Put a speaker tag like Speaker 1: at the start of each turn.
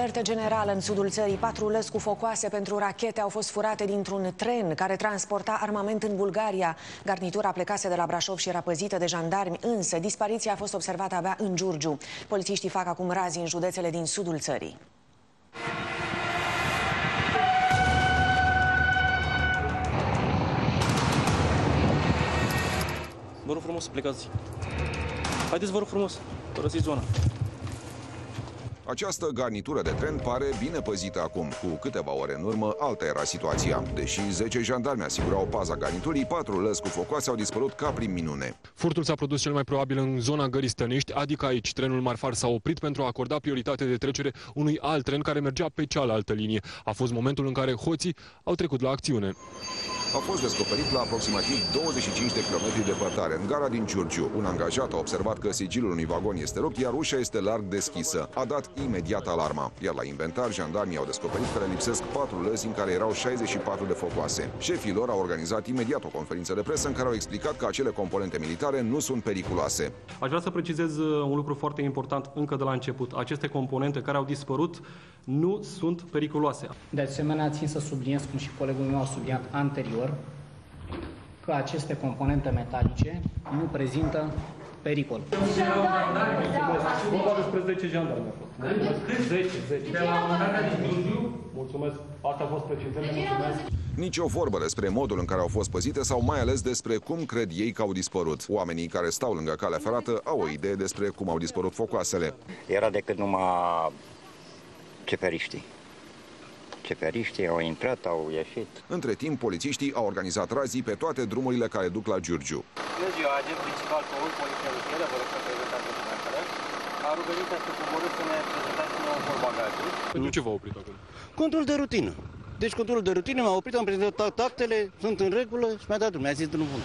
Speaker 1: Alertă generală în sudul țării, patru lăzi cu focoase pentru rachete au fost furate dintr-un tren care transporta armament în Bulgaria. Garnitura plecase de la Brașov și era păzită de jandarmi, însă dispariția a fost observată abia în Giurgiu. Polițiștii fac acum razi în județele din sudul țării.
Speaker 2: Vă rog frumos să plecați. Haideți, vă rog frumos, părăsiți zona.
Speaker 3: Această garnitură de tren pare bine păzită acum. Cu câteva ore în urmă, alta era situația. Deși 10 jandarmi asigurau paza garniturii, patru lăzi cu focoase au dispărut ca prin minune.
Speaker 4: Furtul s-a produs cel mai probabil în zona Gării Stănești, adică aici. Trenul Marfar s-a oprit pentru a acorda prioritate de trecere unui alt tren care mergea pe cealaltă linie. A fost momentul în care hoții au trecut la acțiune.
Speaker 3: A fost descoperit la aproximativ 25 de kilometri departare, în gara din Giurgiu. Un angajat a observat că sigilul unui vagon este rupt, iar ușa este larg deschisă. A dat imediat alarma, iar la inventar, jandarmii au descoperit că le lipsesc patru lăzi în care erau 64 de focoase. Șefii lor au organizat imediat o conferință de presă în care au explicat că acele componente militare nu sunt periculoase.
Speaker 2: Aș vrea să precizez uh, un lucru foarte important încă de la început. Aceste componente care au dispărut nu sunt periculoase.
Speaker 5: De asemenea, țin să subliniez, cum și colegul meu a subliniat anterior, că aceste componente metalice nu prezintă pericol.
Speaker 2: Vorba despre 10 jandarmi a fost. Mulțumesc. 10, 10. Mulțumesc. Asta a fost precizare. Mulțumesc.
Speaker 3: Nici o vorbă despre modul în care au fost păzite sau mai ales despre cum cred ei că au dispărut. Oamenii care stau lângă calea ferată au o idee despre cum au dispărut focoasele.
Speaker 6: Era decât numai ceferiștii. Ceferiștii au intrat, au ieșit.
Speaker 3: Între timp, polițiștii au organizat razii pe toate drumurile care duc la Giurgiu.
Speaker 7: Bună ziua, agent principal Păul, Poliția Rutieră, vă rog să prezentați documentele. A rugat să coborâți să ne prezentați nouă bagajul.
Speaker 4: Pentru ce v-a oprit acum?
Speaker 8: Control de rutină. Deci controlul de rutină m-a oprit, am prezentat actele, sunt în regulă și mi-a dat drumul, mi-a zis drumul bun.